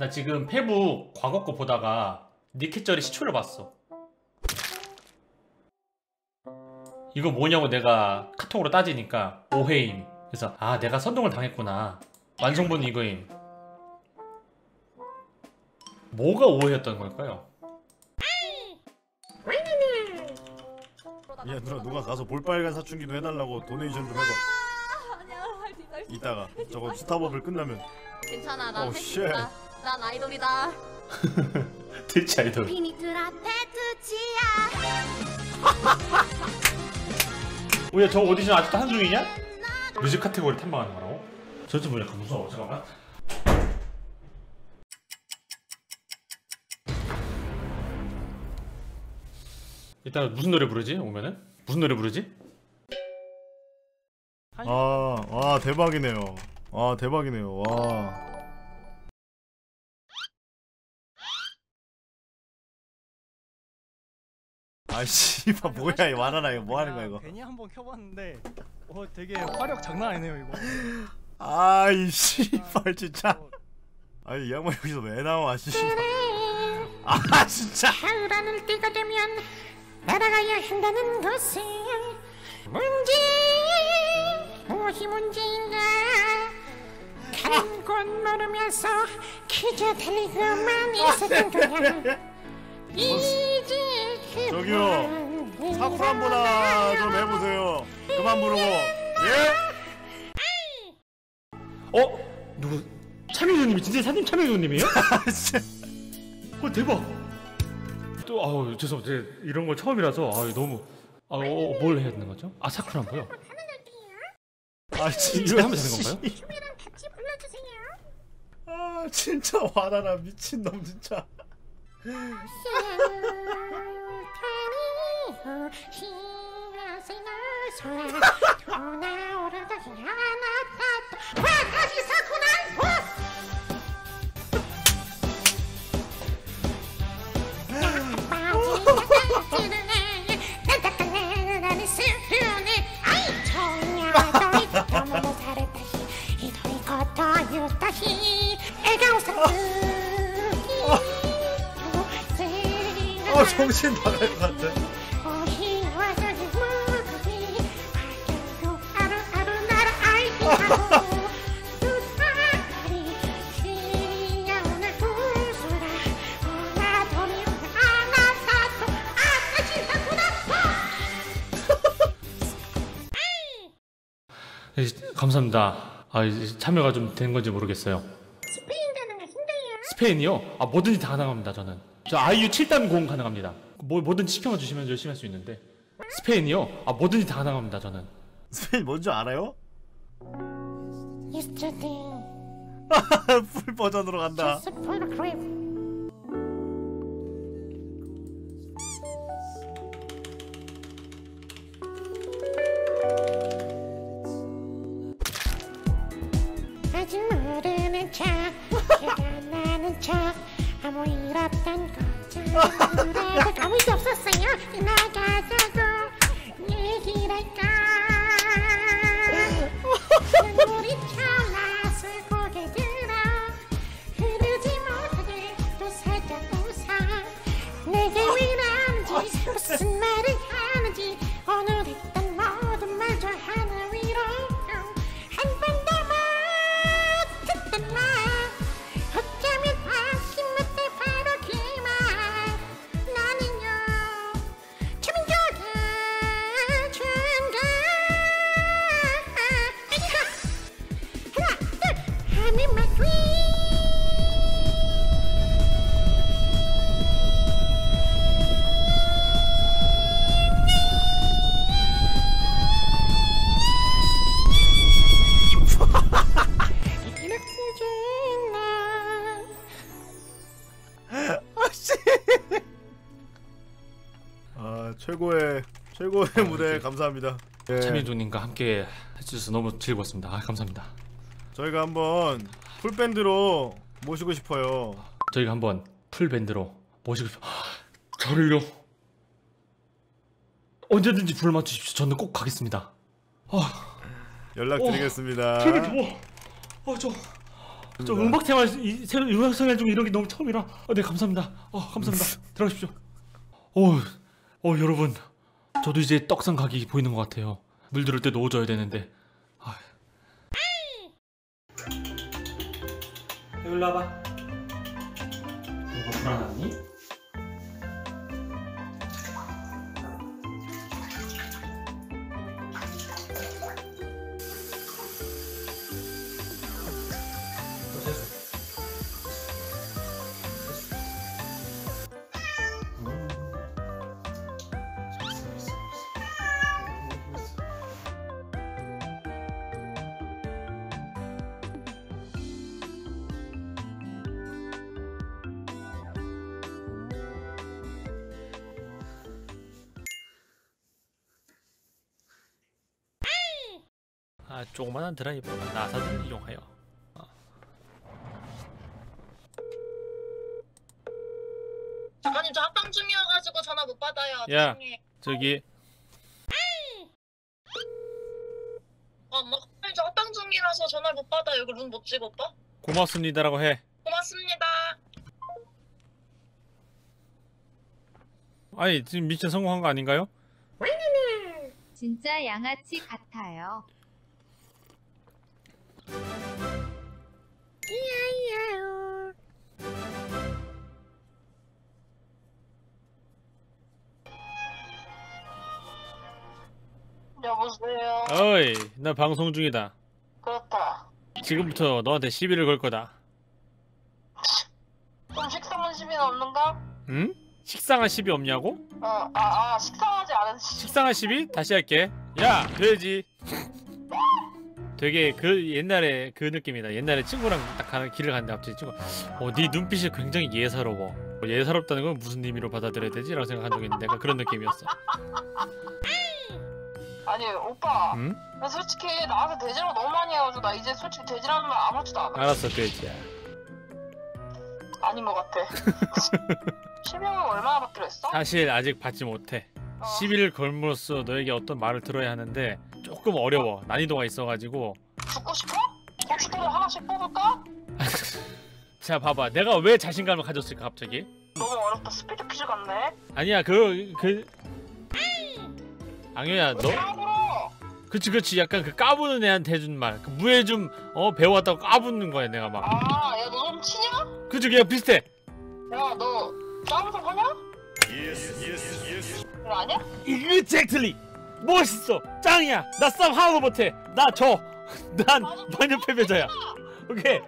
나 지금 페북 과거 거 보다가 니켓절이 시초를 봤어. 이거 뭐냐고 내가 카톡으로 따지니까 오해임. 그래서 아 내가 선동을 당했구나. 완성본은 이거임. 뭐가 오해였던 걸까요? 야 누나 누가 가서 볼빨간 사춘기도 해달라고 도네이션 좀 해봐 할수 있어 이따가 저거 스타버블 끝나면 괜찮아 난 oh, shit. 있다 난 아이돌이다 트위치 아이돌. 뭐야 저 오디션 아직도 하는 중이냐? music 카테고리 탐방하는 거라고? 저좀 뭐냐 무서워 잠깐만 일단 무슨 노래 부르지 오면은? 무슨 노래 부르지? 아, 와 대박이네요 와 대박이네요 와 아씨 뭐야 이 와라라 이거 뭐하는 거야 이거? 괜히 한번 켜봤는데 어 되게 화력 장난 아니네요 이거. 아이 씨발 진짜. 아니 이 양반 여기서 왜 나와 씨발. 아 진짜. 하늘하늘 때가 되면 날아가야 한다는 것은 문제 무엇이 문제인가? 가는 곳 모르면서 그저 달리고만 있었던 거야 그만 저기요 사쿠란보다 좀 해보세요. 그만 부르고. 예? 어? 누구? 참여유님이 진짜 사님 참여유님이에요? 어 대박. 또 아우 죄송 제가 이런 거 처음이라서 아 너무. 아뭘 해야 되는 거죠? 아 사쿠란 보여 아 진짜 이거 하면 되는 건가요? 춤이랑 같이 불러주세요. 아 진짜 화나라 미친놈 진짜. 아 정신 나갈 것 같아 감사합니다 아 참여가 좀 된 건지 모르겠어요 스페인 가능하신데요? 스페인이요? 아 뭐든지 다 가능합니다 저는 저 아이유 7단 공 가능합니다 뭐 뭐든지 시켜만 주시면 열심히 할 수 있는데 스페인이요? 아 뭐든지 다 가능합니다 저는 스페인 뭔지 알아요? Yesterday, 풀 버전으로 간다 just for a trip. 척, 아무 일 없던 것처럼 아무 일 없었어요. 나가자고. 얘기를 할까? 눈물이처럼 술 고개 들어. 흐르지 못하게 또 살짝 웃어. 내게 왜 이러는지 무슨 말을 최고의 최고의 무대 감사합니다. 예, 참여주님과 함께 해주셔서 너무 즐거웠습니다. 아 감사합니다. 저희가 한번 풀밴드로 모시고 싶어요. 저희가 한번 풀밴드로 모시고 싶... 저를요. 언제든지 불러 주십시오. 저는 꼭 가겠습니다. 연락드리겠습니다. 되게 좋아 아저 저 음악 생활 이 새로 음악 생활 중에 이런 게 너무 처음이라. 어, 네 감사합니다. 어 감사합니다. 들어가십시오. 어, 어 여러분, 저도 이제 떡상 각이 보이는 것 같아요. 물 들을 때 넣어줘야 되는데. 아. 일로 와봐. 누가 불안하니? 아 조그만한 드라이버 나사를 이용하여 작가님 저 합방 중이어가지고 전화 못 받아요. 야. 죄송해요. 저기 어, 엄마 저 합방 중이라서 전화를 못 받아요. 이거 룬못 찍어 오빠? 고맙습니다라고 해. 고맙습니다. 아니 지금 미션 성공한 거 아닌가요? 진짜 양아치 같아요. 여보세요. 어이 나 방송 중이다. 그렇다. 지금부터 너한테 시비를 걸 거다. 그럼 식사만 시비는 없는가? 응? 식상한 시비 없냐고? 어, 아, 아, 식사하지 않은 시. 식상한 시비? 다시 할게. 야 돼지. 되게 그 옛날에 그 느낌이다. 옛날에 친구랑 딱 가는 길을 갔는데 갑자기 친구 어 네 눈빛이 굉장히 예사로워. 뭐 예사롭다는 건 무슨 의미로 받아들여야 되지? 라고 생각한 적이 있는데 그런 느낌이었어. 아니, 오빠. 응? 나 솔직히 나한테 돼지라고 너무 많이 해가지고 나 이제 솔직히 돼지라는 말 아무렇지도 않아. 알았어 돼지야. 아닌 것 같아. 10명은 얼마나 받기로 했어? 사실 아직 받지 못해. 어. 시비를 걸므로써 너에게 어떤 말을 들어야 하는데 조금 어려워. 난이도가 있어가지고. 죽고 싶어? 고추대를 하나씩 뽑을까? 자 봐봐. 내가 왜 자신감을 가졌을까 갑자기? 너무 어렵다. 스피드 퀴즈 같네. 아니야 그 그. 앙유야 너. 그치 그치 약간 그 까부는 애한테 해준 말. 그 무에 좀어 배워왔다고 까부는 거야 내가 막. 아, 야, 너 좀 치냐? 그치 그냥 비슷해. 야, 너 싸움 좀 하냐? 이거 아니야? exactly. 멋있어. 짱이야. 나 싸움 하나도 못해. 나 져. 난 완전 패배자야. 오케이.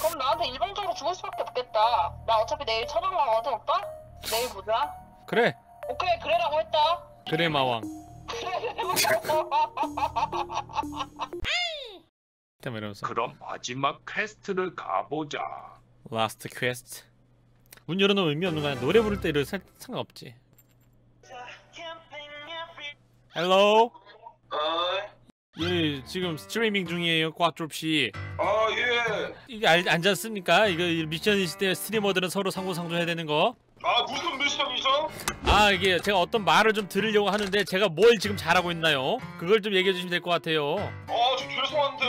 그럼 나한테 일방적으로 죽을 수밖에 없겠다. 나 어차피 내일 촬영 나거든, 오빠? 내일 보자. 그래. 오케이, 그래라고 했다. 그래 마왕. 그럼 마지막 quest를 가보자. Last quest. 문 열어놓으면 의미 없는 거야. 노래 부를 때 이런 상- 상관없지. Hello. 예, 지금 스트리밍 중이에요, 꽈트롭 씨. 아 예. 이게 알, 알지 않습니까? 이거 미션 있을 때 streamer들은 서로 상호상조해야 되는 거. 아 무슨 미션이죠? 아 이게 제가 어떤 말을 좀 들으려고 하는데 제가 뭘 지금 잘하고 있나요? 그걸 좀 얘기해 주시면 될 것 같아요. 아저 죄송한데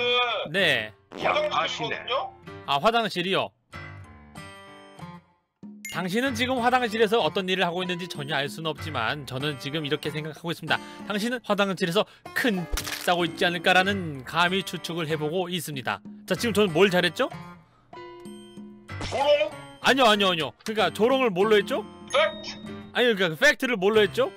네. 화장실이거든요. 아 화장실이요. 당신은 지금 화장실에서 어떤 일을 하고 있는지 전혀 알 수는 없지만 저는 지금 이렇게 생각하고 있습니다. 당신은 화장실에서 큰 싸고 있지 않을까라는 감히 추측을 해보고 있습니다. 자 지금 저는 뭘 잘했죠? 조롱 아니요 아니요 아니요. 그러니까 조롱을 뭘로 했죠? 팩트 아니 그러니까 팩트를 뭘로 했죠?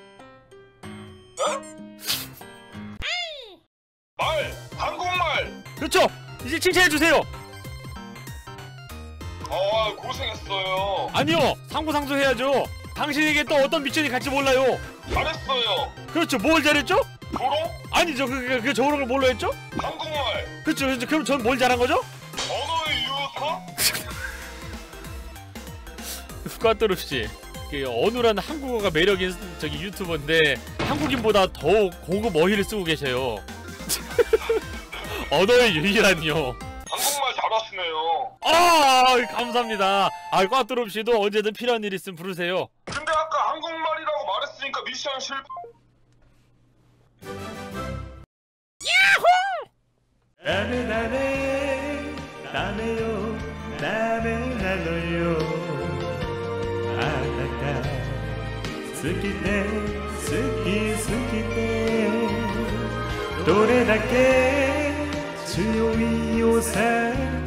말 한국말. 그렇죠. 이제 칭찬해 주세요. 아 고생했어요. 아니요 상부상조 해야죠. 당신에게 또 어떤 미션이 갈지 몰라요. 잘했어요. 그렇죠. 뭘 잘했죠? 조롱 아니죠. 그, 그, 그 조롱을 뭘로 했죠? 한국말 그렇죠. 그렇죠. 그럼 전 뭘 잘한 거죠? 언어의 유사 꽈뚜룹 씨. 그 어눌한 한국어가 매력인 저기 유튜버인데 한국인보다 더욱 고급 어휘를 쓰고 계셔요. 언어의 유희라니요. 한국말 잘하시네요. 아 감사합니다. 아 꽈뚜룹 씨도 언제든 필요한 일 있으면 부르세요. 근데 아까 한국말이라고 말했으니까 미션 실패. 나네 나네 나네요 ダメなのよあなた好きで好き好きでどれだけ強いを避けて